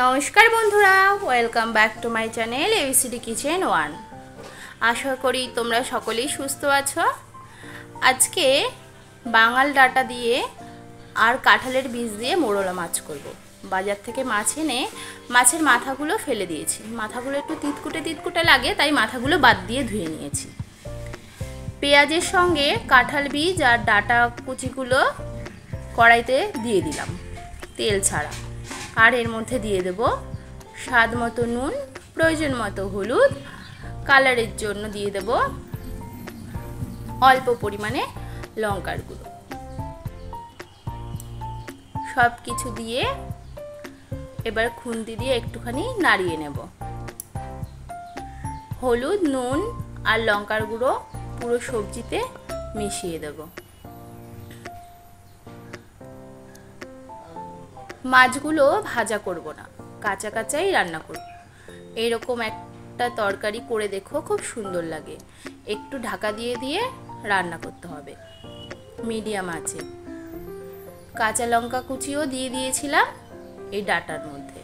নমস্কার বন্ধুরা welcome back to my channel ABCD kitchen one আশা করি তোমরা সকলেই সুস্থ আছো। আজকে বাঙাল ডাটা দিয়ে আর কাঁঠালের বীজ দিয়ে মোড়লা মাছ করব। বাজার থেকে মাছ এনে মাছের মাথাগুলো ফেলে দিয়েছি। মাথাগুলো একটু তিতকুটে তিতকুটে লাগে, তাই মাথাগুলো বাদ দিয়ে ধুয়ে নিয়েছি। পেঁয়াজের সঙ্গে কাঁঠাল বীজ আর ডাটা কুচিগুলো কড়াইতে দিয়ে দিলাম, তেল ছাড়া। আর এর মধ্যে দিয়ে দেব স্বাদ মতো নুন, প্রয়োজন মতো হলুদ কালারের জন্য দিয়ে দেব অল্প পরিমাণে লঙ্কার গুঁড়ো। সব কিছু দিয়ে এবার খুন্তি দিয়ে একটুখানি নাড়িয়ে নেব। হলুদ, নুন আর লঙ্কার গুঁড়ো পুরো সবজিতে মিশিয়ে দেবো। মাছগুলো ভাজা করব না, কাঁচা কাঁচাই রান্না করব। এরকম একটা তরকারি করে দেখো, খুব সুন্দর লাগে। একটু ঢাকা দিয়ে দিয়ে রান্না করতে হবে, মিডিয়াম আছে। কাঁচা লঙ্কা কুচিও দিয়ে দিয়েছিলাম এই ডাটার মধ্যে।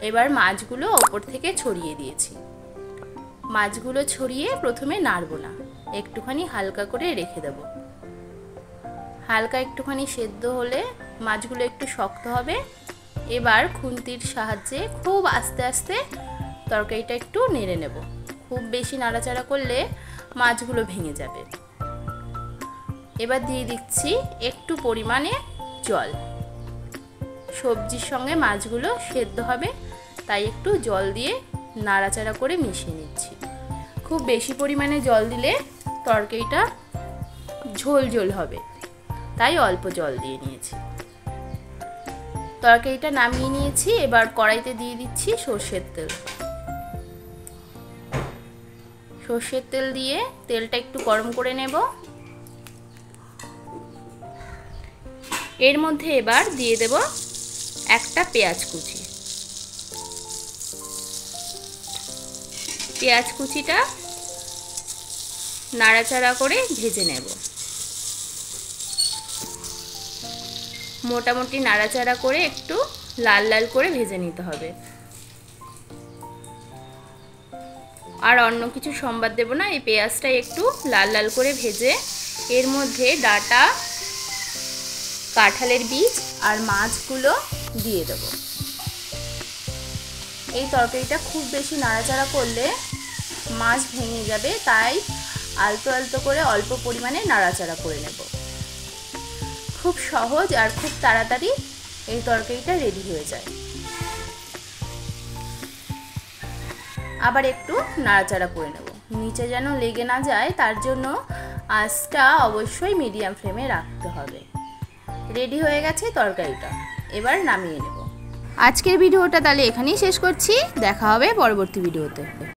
এবার মাছগুলো ওপর থেকে ছড়িয়ে দিয়েছি। মাছগুলো ছড়িয়ে প্রথমে নাড়ব না, একটুখানি হালকা করে রেখে দেব। হালকা একটুখানি সেদ্ধ হলে মাছগুলো একটু শক্ত হবে। এবার খুন্তির সাহায্যে খুব আস্তে আস্তে তরকারিটা একটু নেড়ে নেব। খুব বেশি নাড়াচাড়া করলে মাছগুলো ভেঙে যাবে। এবার দিয়ে দিচ্ছি একটু পরিমাণে জল। সবজির সঙ্গে মাছগুলো সেদ্ধ হবে, তাই একটু জল দিয়ে নাড়াচাড়া করে মিশিয়ে নিচ্ছি। খুব বেশি পরিমাণে জল দিলে তরকারিটা ঝোল ঝোল হবে। তাই অল্প জল দিয়ে নিয়েছি। তরকারিটা নামিয়ে নিয়েছি, এবার কড়াইতে দিয়ে দিচ্ছি সর্ষের তেল। সর্ষের তেল দিয়ে তেলটা একটু গরম করে নেব। এর মধ্যে এবার দিয়ে দেব একটা পেঁয়াজ কুচি। পেঁয়াজ কুচিটা নাড়াচাড়া করে ভেজে নেব। মোটামুটি নাড়াচাড়া করে একটু লাল লাল করে ভেজে নিতে হবে। আর অন্য কিছু সম্বাদ দেব না, এই পেঁয়াজটা একটু লাল লাল করে ভেজে এর মধ্যে ডাটা, কাঁঠালের বীজ আর মাছগুলো দিয়ে দেব। এই তরকারিটা খুব বেশি নাড়াচাড়া করলে মাছ ভেঙে যাবে, তাই আলতো আলতো করে অল্প পরিমাণে নাড়াচাড়া করে নেব। খুব সহজ আর খুব তাড়াতাড়ি এই তরকারিটা রেডি হয়ে যায়। আবার একটু নাড়াচাড়া করে নেব। নিচে যেন লেগে না যায়, তার জন্য আঁচটা অবশ্যই মিডিয়াম ফ্লেমে রাখতে হবে। রেডি হয়ে গেছে তরকারিটা। এবার নামিয়ে নেব। আজকের ভিডিওটা তাহলে এখানেই শেষ করছি। দেখা হবে পরবর্তী ভিডিওতে।